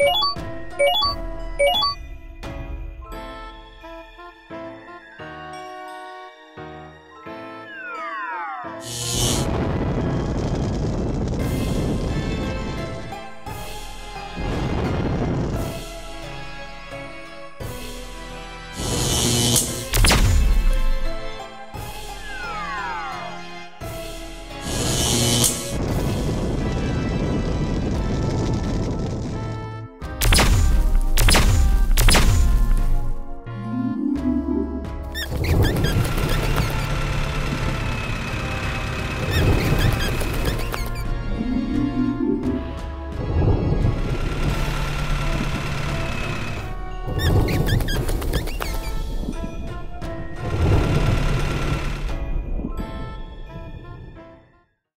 you